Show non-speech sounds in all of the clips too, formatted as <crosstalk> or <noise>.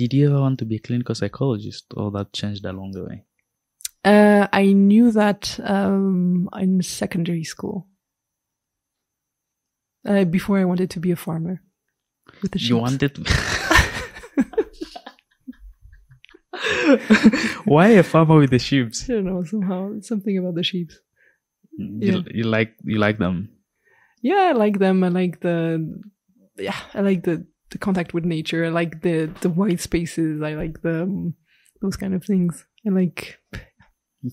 Did you ever want to be a clinical psychologist, or that changed along the way? Uh, I knew that um, in secondary school. Uh, before I wanted to be a farmer with the sheep. You wanted. <laughs> Why a farmer with the sheep? I don't know somehow something about the sheep. You, Yeah. you like you like them. Yeah, I like them. I like the yeah, I like the the contact with nature. I like the the white spaces. I like the um, those kind of things. I like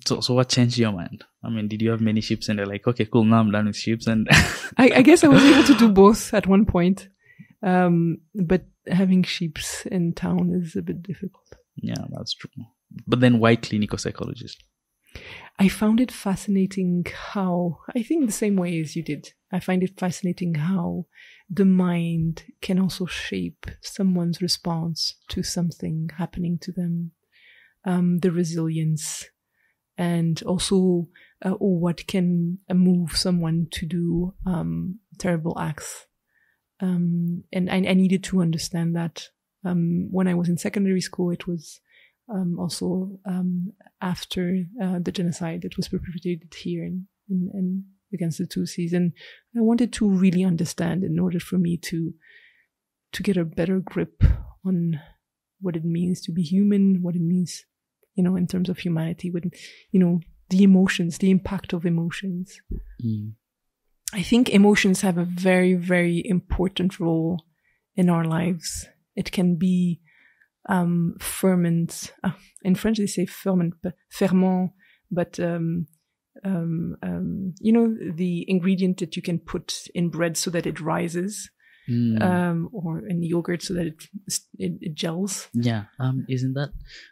So so what changed your mind? I mean, did you have many ships and they're like, okay, cool, now I'm done with sheep and <laughs> I, I guess I was able to do <laughs> both at one point. Um, but having ships in town is a bit difficult. yeah, that's true. But then why clinical psychologist? I found it fascinating how, I think the same way as you did, I find it fascinating how the mind can also shape someone's response to something happening to them, um, the resilience, and also uh, what can move someone to do um, terrible acts. Um, and I, I needed to understand that. Um, when I was in secondary school, it was um, also um, after uh, the genocide that was perpetrated here in, in, in against the Tutsis, and I wanted to really understand in order for me to to get a better grip on what it means to be human, what it means, you know, in terms of humanity, with you know the emotions, the impact of emotions. Mm. I think emotions have a very, very important role in our lives. It can be um, ferment. Uh, in French, they say ferment, but ferment, but um, um, um, you know the ingredient that you can put in bread so that it rises, Mm. um, or in yogurt so that it it, it gels. yeah. Um, isn't that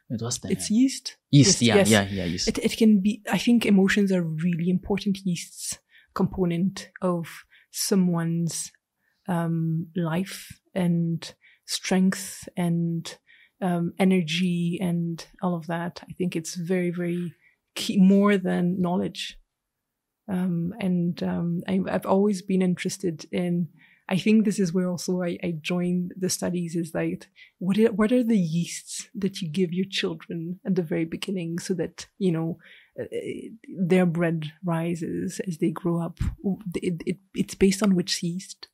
it was It's yeast. yeast? yes, Yeah, yes. yeah, yeah. Yeast. It it can be. I think emotions are really important yeasts component of someone's um, life and strength and um, energy and all of that. I think it's very very key, more than knowledge. Um, and um, I, I've always been interested in. I think this is where also I, I joined the studies. Is like what are, what are the yeasts that you give your children at the very beginning, so that you know uh, their bread rises as they grow up. It, it, it's based on which yeast?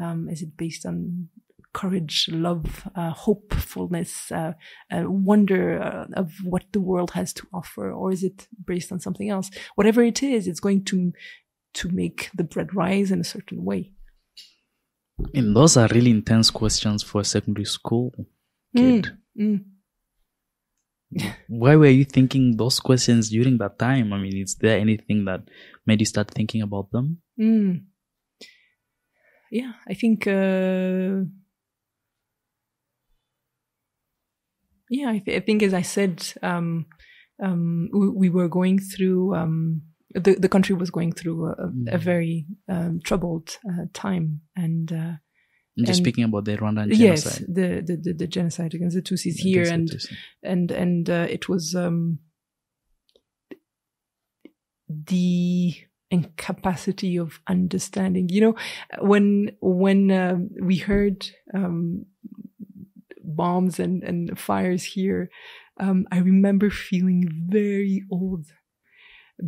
Um, is it based on courage, love, uh, hopefulness, uh, uh, wonder uh, of what the world has to offer, or is it based on something else? Whatever it is, it's going to to make the bread rise in a certain way. And those are really intense questions for a secondary school kid. Mm. Why were you thinking those questions during that time? I mean, is there anything that made you start thinking about them? Mm. Yeah, I think. Yeah, I, th- I think as I said, um, um, we, we were going through. Um, the the country was going through a, a very um, troubled uh, time, and uh, I'm just And- speaking about the Rwandan yes, genocide. the, the the the genocide against the Tutsis here, and Tutsi. and and uh, it was um, the incapacity of understanding. You know, when when um we heard um, bombs and and fires here, um, I remember feeling very old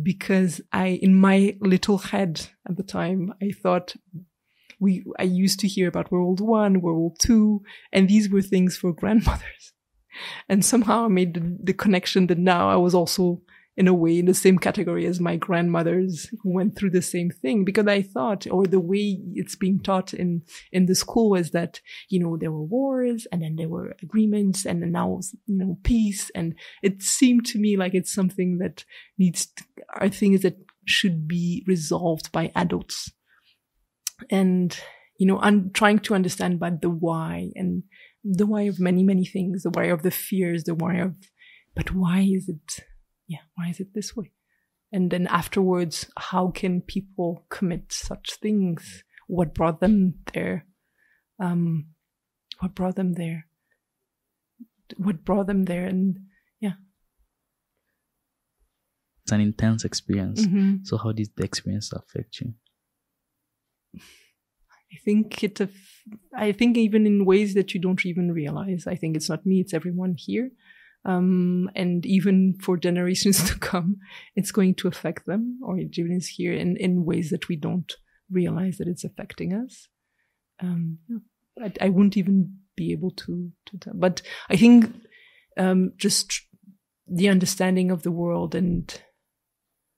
because I, in my little head at the time, I thought we I used to hear about World One, World Two, and these were things for <laughs> grandmothers. And somehow I made the, the connection that now I was also in a way in the same category as my grandmothers who went through the same thing. Because I thought or the way it's being taught in in the school is that you know there were wars and then there were agreements and now you know peace. And it seemed to me like it's something that needs to, are things that should be resolved by adults. And you know i'm trying to understand about the why and the why of many many things the why of the fears the why of but why is it yeah why is it this way and then afterwards how can people commit such things what brought them there um what brought them there what brought them there and yeah. It's an intense experience. mhm. So how did the experience affect you? I I think it, I think even in ways that you don't even realize. I think it's not me, it's everyone here. Um, and even for generations <laughs> to come, it's going to affect them or is here in, in ways that we don't realize that it's affecting us. Um, I, I, wouldn't even be able to, to tell. But I think, um, just the understanding of the world and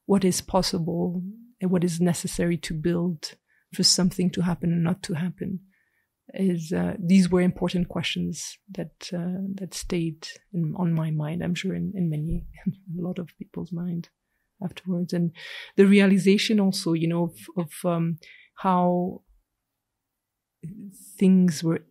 what is possible and what is necessary to build for something to happen and not to happen is uh, these were important questions that uh, that stayed in, on my mind. I'm sure in, in many <laughs> a lot of people's mind afterwards, and the realization also, you know, of, of um, how things were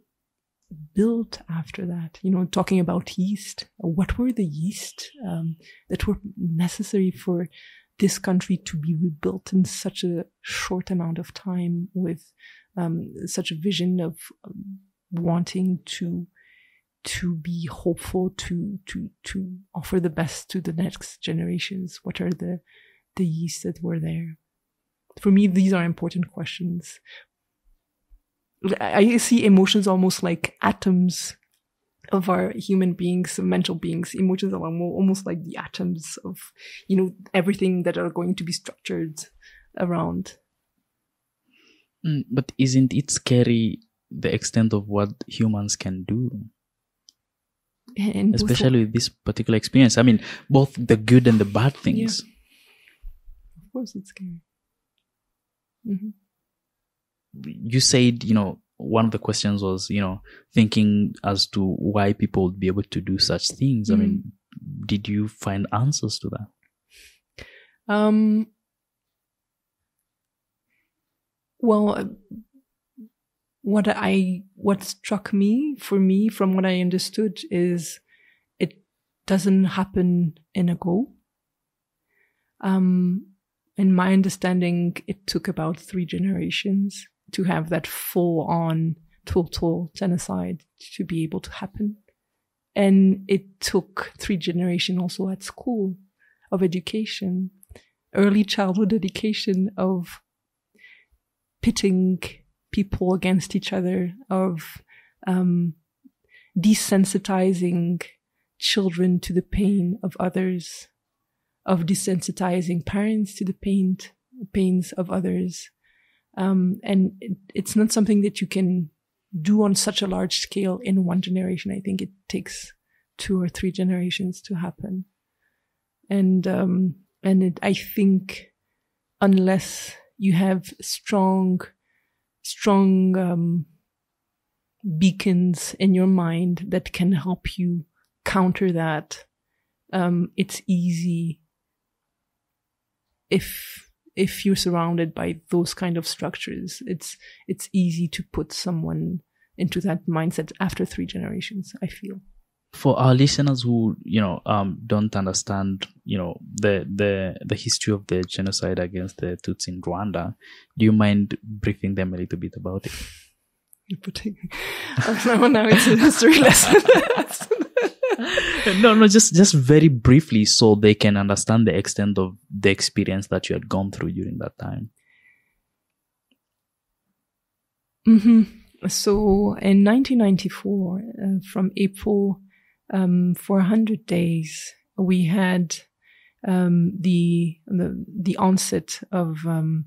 built after that. You know, talking about yeast, what were the yeast um, that were necessary for this country to be rebuilt in such a short amount of time with um, such a vision of um, wanting to to be hopeful to to to offer the best to the next generations. What are the the yeast that were there? For me these are important questions. I see emotions almost like atoms of our human beings mental beings emotions are almost like the atoms of you know everything that are going to be structured around Mm, but isn't it scary the extent of what humans can do? And Especially with this particular experience. I mean, both the good and the bad things. Yeah. Of course, it's scary. Mm-hmm. You said, you know, one of the questions was, you know, thinking as to why people would be able to do such things. Mm-hmm. I mean, mm. did you find answers to that? Um, well, uh, what I what struck me for me from what I understood is it doesn't happen in a go. Um, in my understanding, it took about three generations to have that full on total genocide to be able to happen. And it took three generations also at school of education, early childhood education of pitting people against each other, of um, desensitizing children to the pain of others, of desensitizing parents to the pain pains of others. Um, and it, it's not something that you can do on such a large scale in one generation. I think it takes two or three generations to happen. And, um, and it, I think unless you have strong, strong um, beacons in your mind that can help you counter that. Um, it's easy if if you're surrounded by those kind of structures. It's it's easy to put someone into that mindset after three generations. I feel for our listeners who you know um, don't understand you know the the the history of the genocide against the Tutsi in Rwanda, do you mind briefing them a little bit about it? <laughs> You're putting <laughs> oh, now it's a history lesson. <laughs> <laughs> no, no, just just very briefly, so they can understand the extent of the experience that you had gone through during that time. Mm-hmm. So in 1994, uh, from April um, for 100 days, we had um, the, the, the onset of um,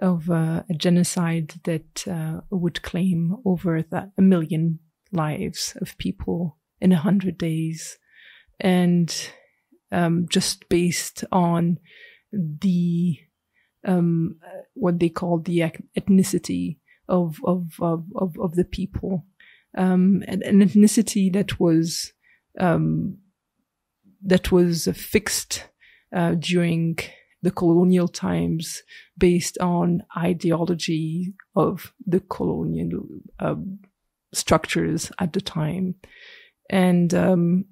of uh, a genocide that uh, would claim over a million lives of people in a hundred days, and um, just based on the um, what they call the ethnicity of of of of, of the people, um, an, an ethnicity that was um, that was fixed uh, during the colonial times based on ideology of the colonial uh, structures at the time. And um,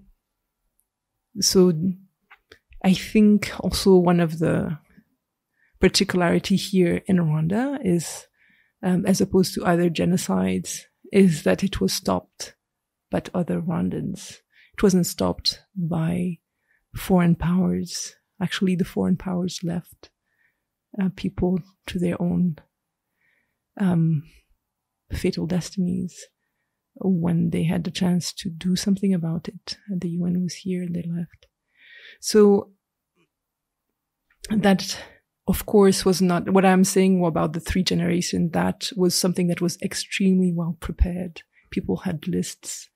so I think also one of the particularity here in Rwanda is, um, as opposed to other genocides, is that it was stopped by other Rwandans it wasn't stopped by foreign powers. Actually, the foreign powers left uh, people to their own um, fatal destinies when they had the chance to do something about it. The UN was here and they left. So that, of course, was not what I'm saying about the three generation. That was something that was extremely well prepared. People had lists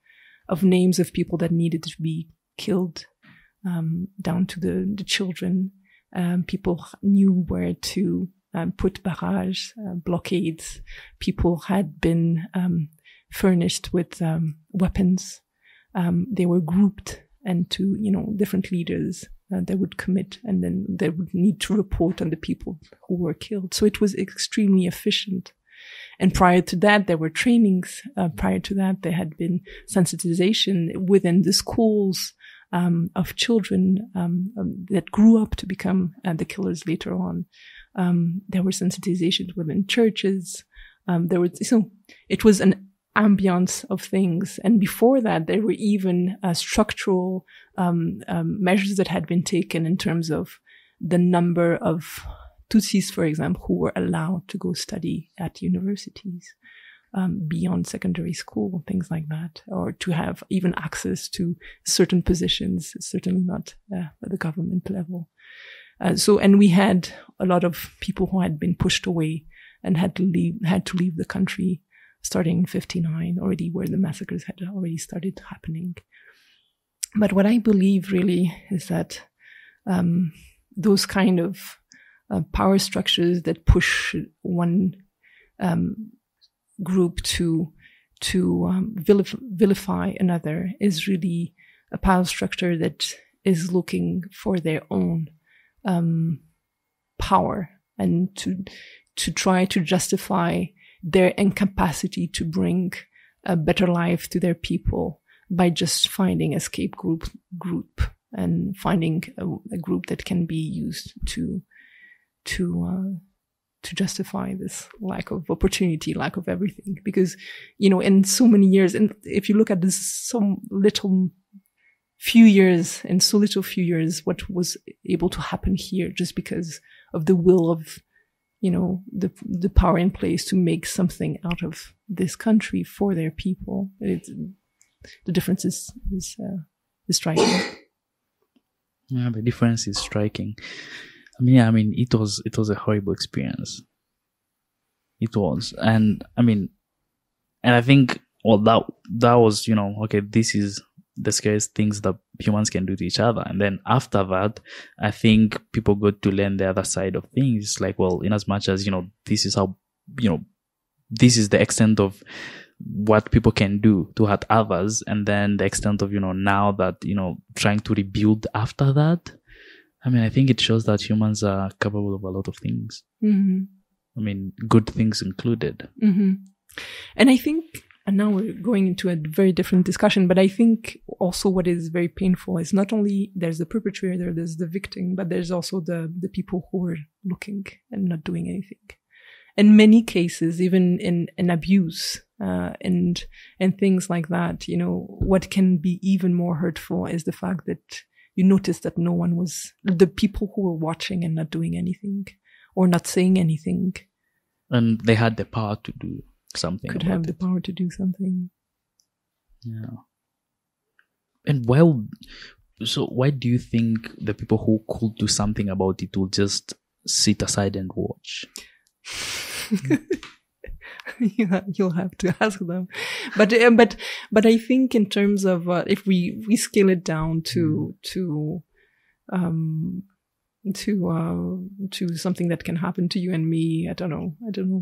of names of people that needed to be killed, um, down to the, the children. Um, people knew where to um, put barrage, uh, blockades. People had been um, furnished with um, weapons. Um, they were grouped into, you know, different leaders uh, that would commit and then they would need to report on the people who were killed. So it was extremely efficient. And prior to that, there were trainings. Uh, prior to that, there had been sensitization within the schools um, of children um, um, that grew up to become uh, the killers later on. Um, there were sensitizations within churches. Um, there was so it was an ambience of things. And before that, there were even uh, structural um, um, measures that had been taken in terms of the number of Tutsis, for example, who were allowed to go study at universities. Um, beyond secondary school, things like that, or to have even access to certain positions, certainly not uh, at the government level. Uh, so, and we had a lot of people who had been pushed away and had to leave, had to leave the country starting in 59 already where the massacres had already started happening. But what I believe really is that um, those kind of uh, power structures that push one um, group to to um, vilif- vilify another is really a power structure that is looking for their own um, power and to to try to justify their incapacity to bring a better life to their people by just finding escape group group and finding a, a group that can be used to to uh, to justify this lack of opportunity, lack of everything. Because you know, in so many years, and if you look at this, so little few years, in so little few years, what was able to happen here, just because of the will of you know, the, the power in place to make something out of this country for their people. It's, the difference is, is, uh, is striking. <coughs> Yeah, the difference is striking. I mean, yeah, I mean, it was, it was a horrible experience. It was. And I mean, and I think, well, that, that was, you know, okay, this is the scariest things that humans can do to each other. And then after that, I think people got to learn the other side of things. Like, well, in as much as, you know, this is how, you know, this is the extent of what people can do to hurt others. And then the extent of, you know, now that, you know, trying to rebuild after that. I mean, I think it shows that humans are capable of a lot of things. Mm-hmm. I mean, good things included. Mm-hmm. And I think and now we're going into a very different discussion but i think also what is very painful is not only there's the perpetrator there's the victim but there's also the the people who are looking and not doing anything. In many cases even in in abuse uh, and and things like that you know what can be even more hurtful is the fact that you notice that no one was the people who were watching and not doing anything or not saying anything. And they had the power to do something. Could have the power to do something. Yeah. And well, so why do you think the people who could do something about it will just sit aside and watch? <laughs> You'll have to <laughs> ask them, but um, but but I think in terms of uh, if we we scale it down to mm. to um to uh to something that can happen to you and me, I don't know, I don't know